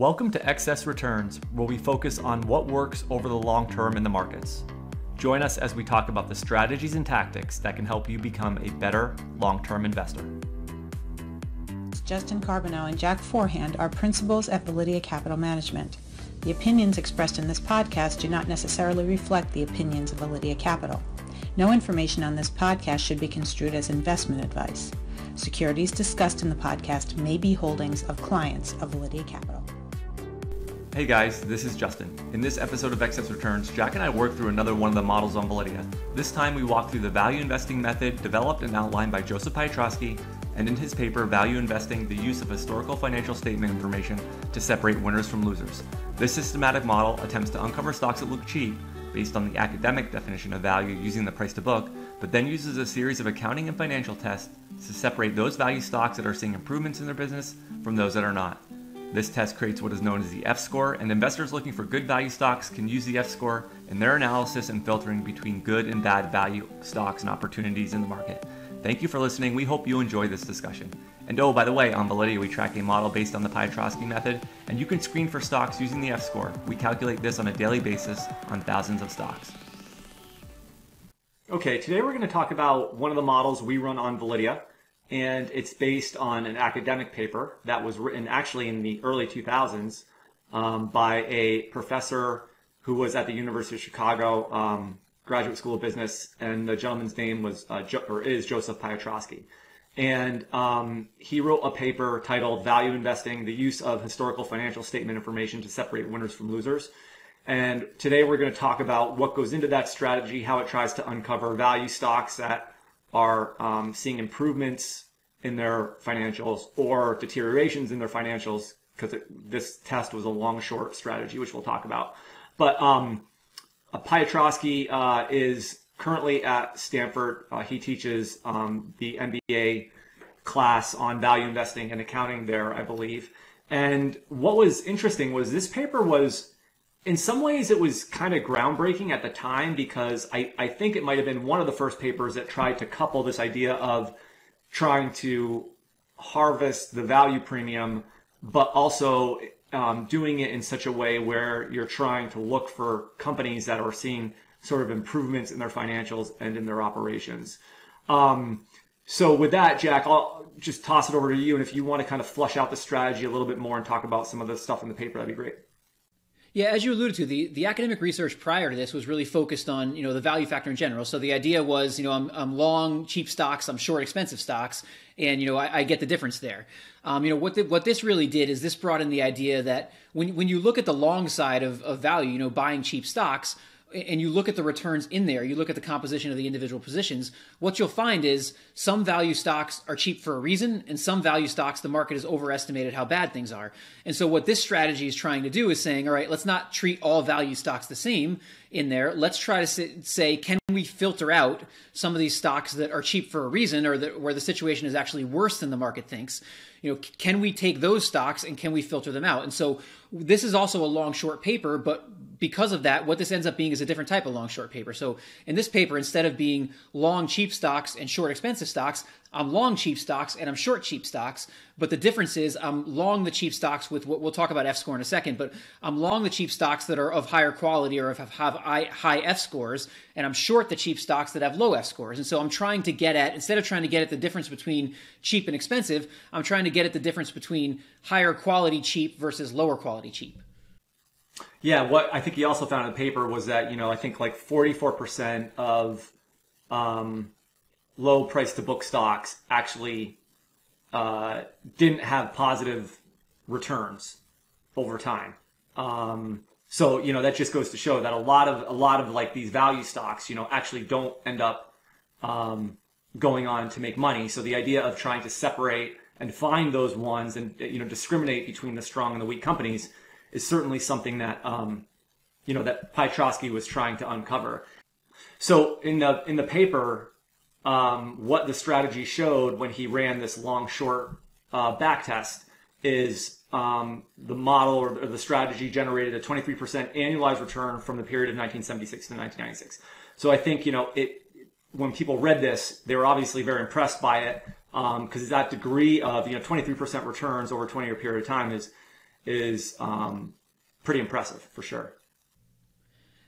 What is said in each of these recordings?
Welcome to Excess Returns, where we focus on what works over the long term in the markets. Join us as we talk about the strategies and tactics that can help you become a better long term investor. Justin Carbonneau and Jack Forehand are principals at Validea Capital Management. The opinions expressed in this podcast do not necessarily reflect the opinions of Validea Capital. No information on this podcast should be construed as investment advice. Securities discussed in the podcast may be holdings of clients of Validea Capital. Hey guys, this is Justin. In this episode of Excess Returns, Jack and I work through another one of the models on Validea. This time we walk through the value investing method developed and outlined by Joseph Piotroski and in his paper Value Investing, the use of historical financial statement information to separate winners from losers. This systematic model attempts to uncover stocks that look cheap based on the academic definition of value using the price to book, but then uses a series of accounting and financial tests to separate those value stocks that are seeing improvements in their business from those that are not. This test creates what is known as the F score, and investors looking for good value stocks can use the F score in their analysis and filtering between good and bad value stocks and opportunities in the market. Thank you for listening. We hope you enjoy this discussion. And oh, by the way, on Validea, we track a model based on the Piotroski method, and you can screen for stocks using the F score. We calculate this on a daily basis on thousands of stocks. Okay, today we're going to talk about one of the models we run on Validea, and it's based on an academic paper that was written actually in the early 2000s um, by a professor who was at the University of Chicago um, Graduate School of Business, and the gentleman's name was uh, jo- or is Joseph Piotroski. And um, he wrote a paper titled Value Investing The Use of Historical Financial Statement Information to Separate Winners from Losers. And today we're going to talk about what goes into that strategy, how it tries to uncover value stocks that are um, seeing improvements in their financials or deteriorations in their financials, because this test was a long short strategy, which we'll talk about. But um, Piotroski uh, is currently at Stanford. Uh, he teaches um, the MBA class on value investing and accounting there, I believe. And what was interesting was this paper was, in some ways, it was kind of groundbreaking at the time because I, I think it might have been one of the first papers that tried to couple this idea of trying to harvest the value premium, but also um, doing it in such a way where you're trying to look for companies that are seeing sort of improvements in their financials and in their operations. Um, so with that, Jack, I'll just toss it over to you. And if you want to kind of flush out the strategy a little bit more and talk about some of the stuff in the paper, that'd be great. Yeah, as you alluded to, the, the academic research prior to this was really focused on, you know, the value factor in general. So the idea was, you know, I'm, I'm long cheap stocks, I'm short expensive stocks, and, you know, I, I get the difference there. Um, you know, what the, what this really did is this brought in the idea that when, when you look at the long side of, of value, you know, buying cheap stocks, and you look at the returns in there, you look at the composition of the individual positions, what you'll find is some value stocks are cheap for a reason, and some value stocks, the market has overestimated how bad things are. And so, what this strategy is trying to do is saying, all right, let's not treat all value stocks the same in there. Let's try to say, can we filter out some of these stocks that are cheap for a reason or that, where the situation is actually worse than the market thinks? You know, can we take those stocks and can we filter them out? And so, this is also a long short paper, but because of that, what this ends up being is a different type of long short paper. So in this paper, instead of being long cheap stocks and short expensive stocks, I'm long cheap stocks and I'm short cheap stocks. But the difference is I'm long the cheap stocks with what we'll talk about F score in a second, but I'm long the cheap stocks that are of higher quality or have, high F scores, and I'm short the cheap stocks that have low F scores. And so I'm trying to get at, instead of trying to get at the difference between cheap and expensive, I'm trying to get at the difference between higher quality cheap versus lower quality cheap. Yeah, what I think he also found in the paper was that you know I think like 44% of um, low price to book stocks actually uh, didn't have positive returns over time. Um, so you know that just goes to show that a lot of a lot of like these value stocks, you know, actually don't end up um, going on to make money. So the idea of trying to separate and find those ones and you know discriminate between the strong and the weak companies is certainly something that um, you know that Piotroski was trying to uncover. So in the in the paper, um, what the strategy showed when he ran this long short uh, back test is um, the model or the strategy generated a 23% annualized return from the period of 1976 to 1996. So I think you know it when people read this, they were obviously very impressed by it because um, that degree of you know 23% returns over a 20 year period of time is is um, pretty impressive for sure.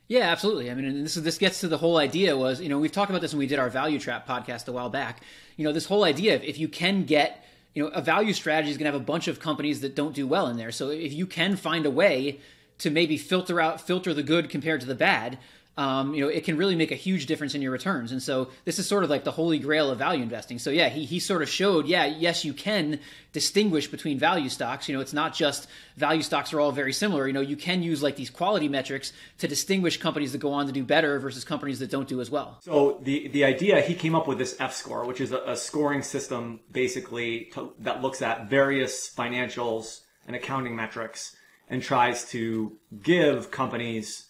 Yeah, absolutely. I mean, and this this gets to the whole idea was you know we've talked about this when we did our value trap podcast a while back. You know, this whole idea of if you can get you know a value strategy is going to have a bunch of companies that don't do well in there. So if you can find a way to maybe filter out filter the good compared to the bad, um, you know, it can really make a huge difference in your returns. And so this is sort of like the holy grail of value investing. So yeah, he, he sort of showed, yeah, yes, you can distinguish between value stocks. You know, it's not just value stocks are all very similar. You know, you can use like these quality metrics to distinguish companies that go on to do better versus companies that don't do as well. So the, the idea, he came up with this F score, which is a, a scoring system basically to, that looks at various financials and accounting metrics and tries to give companies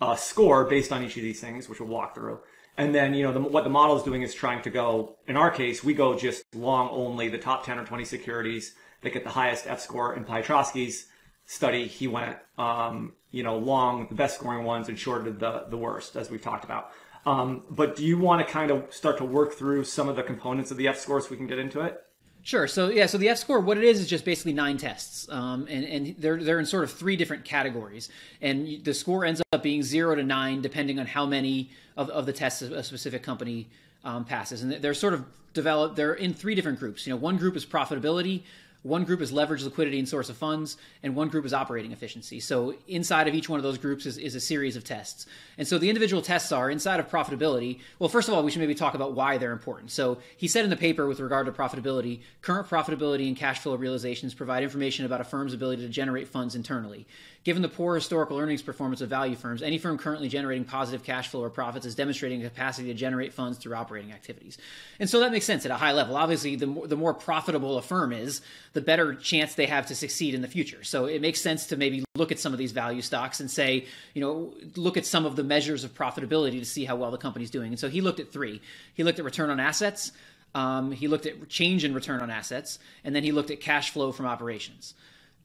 a score based on each of these things, which we'll walk through. And then, you know, the, what the model is doing is trying to go, in our case, we go just long only the top 10 or 20 securities that get the highest F score. In Piotroski's study, he went, um, you know, long the best scoring ones and shorted the, the worst, as we've talked about. Um, but do you want to kind of start to work through some of the components of the F score so we can get into it? Sure. So yeah, so the F score, what it is, is just basically nine tests, um, and and they're they're in sort of three different categories, and the score ends up being zero to nine depending on how many of, of the tests a specific company um, passes, and they're sort of developed. They're in three different groups. You know, one group is profitability, one group is leverage, liquidity, and source of funds, and one group is operating efficiency. So inside of each one of those groups is, is a series of tests. And so the individual tests are inside of profitability. Well, first of all, we should maybe talk about why they're important. So he said in the paper with regard to profitability, current profitability and cash flow realizations provide information about a firm's ability to generate funds internally. Given the poor historical earnings performance of value firms, any firm currently generating positive cash flow or profits is demonstrating a capacity to generate funds through operating activities. And so that makes sense at a high level. Obviously, the more, the more profitable a firm is, the better chance they have to succeed in the future. So it makes sense to maybe look at some of these value stocks and say, you know, look at some of the measures of profitability to see how well the company's doing. And so he looked at three. He looked at return on assets, um, he looked at change in return on assets, and then he looked at cash flow from operations.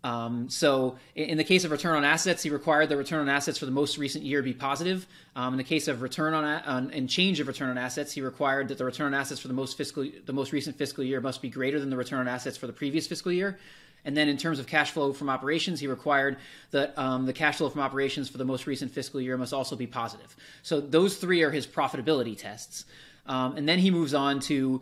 Um, so in the case of return on assets, he required the return on assets for the most recent year be positive. Um, in the case of return on, on, and change of return on assets, he required that the return on assets for the most fiscal the most recent fiscal year must be greater than the return on assets for the previous fiscal year. And then in terms of cash flow from operations, he required that um, the cash flow from operations for the most recent fiscal year must also be positive. So those three are his profitability tests. Um, and then he moves on to,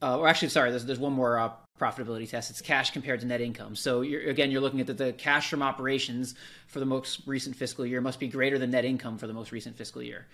uh, or actually, sorry, there's, there's one more uh, profitability test. It's cash compared to net income. So you're, again, you're looking at the, the, cash from operations for the most recent fiscal year must be greater than net income for the most recent fiscal year.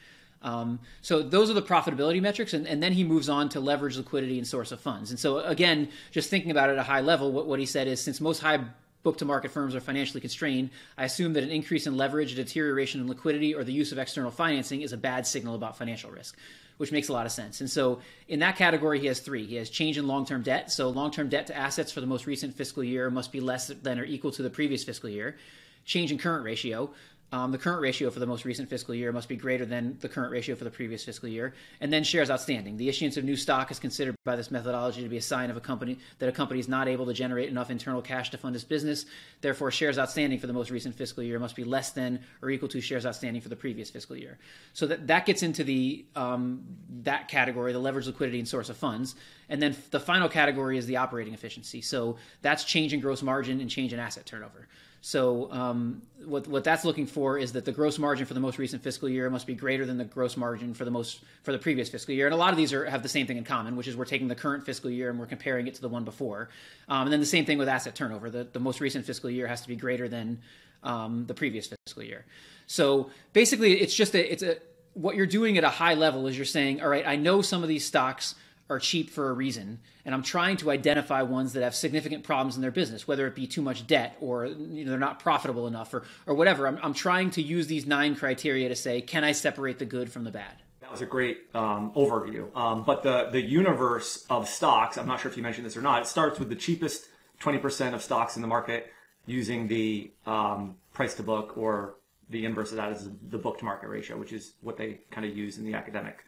Um, so those are the profitability metrics, and, and, then he moves on to leverage, liquidity, and source of funds. And so again, just thinking about it at a high level, what, what he said is since most high book to market firms are financially constrained, I assume that an increase in leverage, a deterioration in liquidity, or the use of external financing is a bad signal about financial risk which makes a lot of sense. And so in that category, he has three. He has change in long term debt. So long term debt to assets for the most recent fiscal year must be less than or equal to the previous fiscal year. Change in current ratio um, the current ratio for the most recent fiscal year must be greater than the current ratio for the previous fiscal year. And then shares outstanding. The issuance of new stock is considered by this methodology to be a sign of a company that a company is not able to generate enough internal cash to fund its business. Therefore, shares outstanding for the most recent fiscal year must be less than or equal to shares outstanding for the previous fiscal year. So that that gets into the um, that category, the leverage, liquidity, and source of funds. And then the final category is the operating efficiency. So that's change in gross margin and change in asset turnover. So um, what what that's looking for is that the gross margin for the most recent fiscal year must be greater than the gross margin for the most for the previous fiscal year. And a lot of these are have the same thing in common, which is we're taking the current fiscal year and we're comparing it to the one before. Um, and then the same thing with asset turnover. The the most recent fiscal year has to be greater than um, the previous fiscal year. So basically, it's just a it's a what you're doing at a high level is you're saying, all right, I know some of these stocks are cheap for a reason. And I'm trying to identify ones that have significant problems in their business, whether it be too much debt or you know, they're not profitable enough or, or whatever. I'm, I'm trying to use these nine criteria to say, can I separate the good from the bad? That was a great um, overview. Um, but the, the universe of stocks, I'm not sure if you mentioned this or not, it starts with the cheapest 20% of stocks in the market using the um, price to book or the inverse of that is the book to market ratio, which is what they kind of use in the academic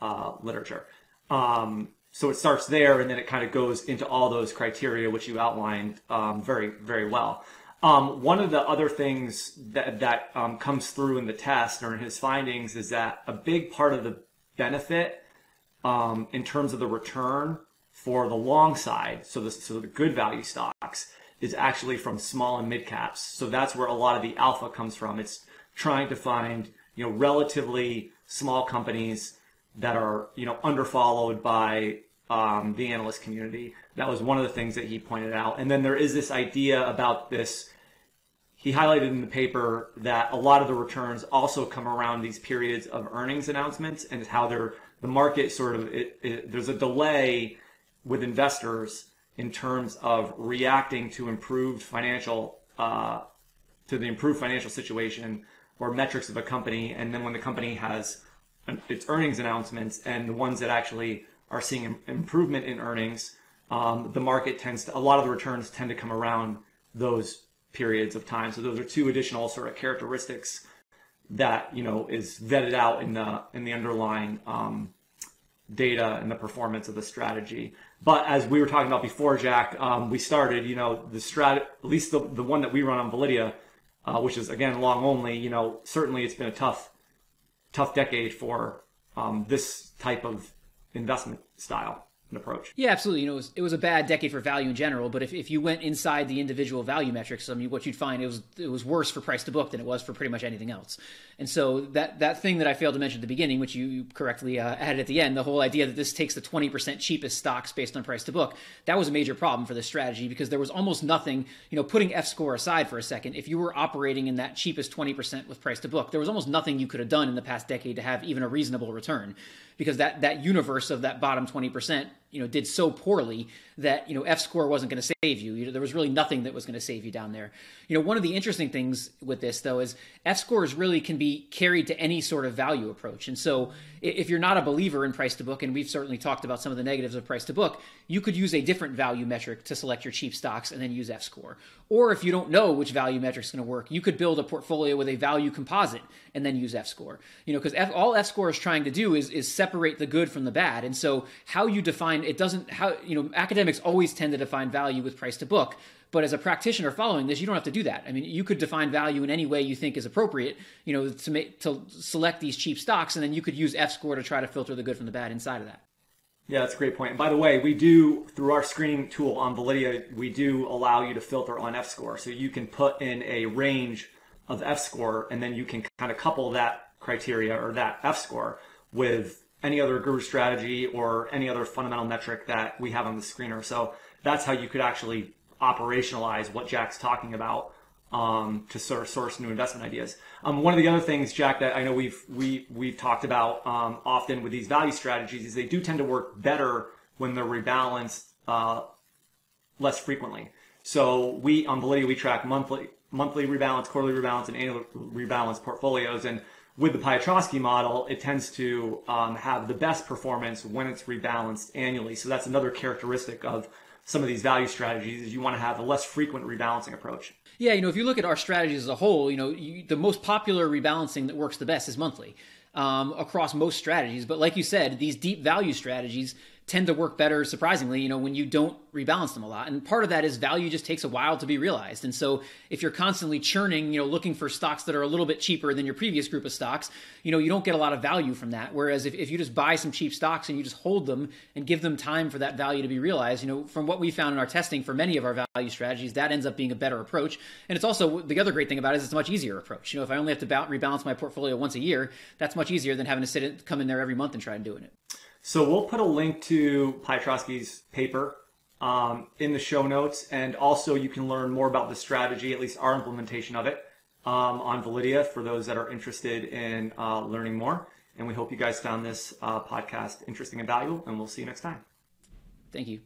uh, literature. Um, so it starts there, and then it kind of goes into all those criteria which you outlined um, very, very well. Um, one of the other things that that um, comes through in the test or in his findings is that a big part of the benefit um, in terms of the return for the long side, so the so the good value stocks, is actually from small and mid caps. So that's where a lot of the alpha comes from. It's trying to find, you know, relatively small companies that are, you know, underfollowed by um, the analyst community. That was one of the things that he pointed out. And then there is this idea about this. He highlighted in the paper that a lot of the returns also come around these periods of earnings announcements and how they're the market sort of it, it, there's a delay with investors in terms of reacting to improved financial uh, to the improved financial situation or metrics of a company, and then when the company has its earnings announcements and the ones that actually are seeing improvement in earnings, um, the market tends to a lot of the returns tend to come around those periods of time. So those are two additional sort of characteristics that you know is vetted out in the in the underlying um, data and the performance of the strategy. But as we were talking about before, Jack, um, we started, you know, the strat, at least the, the one that we run on Validea, uh, which is again long only, you know, certainly it's been a tough, tough decade for um, this type of investment style an approach. Yeah, absolutely. You know, it was, it was, a bad decade for value in general. But if, if you went inside the individual value metrics, I mean, what you'd find it was it was worse for price to book than it was for pretty much anything else. And so that that thing that I failed to mention at the beginning, which you correctly uh, added at the end, the whole idea that this takes the twenty percent cheapest stocks based on price to book, that was a major problem for this strategy because there was almost nothing. You know, putting F score aside for a second, if you were operating in that cheapest twenty percent with price to book, there was almost nothing you could have done in the past decade to have even a reasonable return because that that universe of that bottom 20% you know did so poorly that you know F score wasn't going to save you. you know, there was really nothing that was going to save you down there. You know, one of the interesting things with this though is F scores really can be carried to any sort of value approach. And so if you're not a believer in price to book, and we've certainly talked about some of the negatives of price to book, you could use a different value metric to select your cheap stocks and then use F score. Or if you don't know which value metric is going to work, you could build a portfolio with a value composite and then use F score. You know, because all F score is trying to do is is separate the good from the bad. And so how you define it doesn't how you know academics always tend to define value with price to book but as a practitioner following this, you don't have to do that. I mean, you could define value in any way you think is appropriate, you know, to make to select these cheap stocks, and then you could use F score to try to filter the good from the bad inside of that. Yeah, that's a great point. And by the way, we do through our screening tool on Validea, we do allow you to filter on F score, so you can put in a range of F score, and then you can kind of couple that criteria or that F score with any other guru strategy or any other fundamental metric that we have on the screener. So that's how you could actually operationalize what Jack's talking about um, to sort of source new investment ideas. Um, one of the other things, Jack, that I know we've we we've talked about um, often with these value strategies is they do tend to work better when they're rebalanced uh, less frequently. So we on Validea we track monthly monthly rebalance, quarterly rebalance, and annual rebalance portfolios, and with the Piotroski model, it tends to um, have the best performance when it's rebalanced annually. So that's another characteristic of some of these value strategies is you want to have a less frequent rebalancing approach. Yeah, you know, if you look at our strategies as a whole, you know, you, the most popular rebalancing that works the best is monthly um, across most strategies. But like you said, these deep value strategies tend to work better surprisingly you know when you don't rebalance them a lot. And part of that is value just takes a while to be realized. And so if you're constantly churning you know looking for stocks that are a little bit cheaper than your previous group of stocks you know you don't get a lot of value from that. Whereas if, if you just buy some cheap stocks and you just hold them and give them time for that value to be realized you know from what we found in our testing for many of our value strategies that ends up being a better approach. And it's also the other great thing about it is it's a much easier approach. You know if i only have to rebalance my portfolio once a year that's much easier than having to sit in, come in there every month and try and doing it so we'll put a link to Piotroski's paper um, in the show notes, and also you can learn more about the strategy, at least our implementation of it, um, on Validea for those that are interested in uh, learning more. And we hope you guys found this uh, podcast interesting and valuable, and we'll see you next time. Thank you.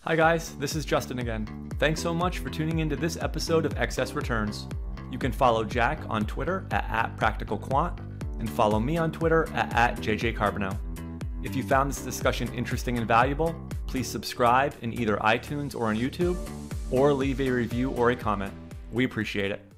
Hi, guys, this is Justin again. Thanks so much for tuning into this episode of Excess Returns. You can follow Jack on Twitter at, at PracticalQuant and follow me on Twitter at, at JJCarbonneau. If you found this discussion interesting and valuable, please subscribe in either iTunes or on YouTube, or leave a review or a comment. We appreciate it.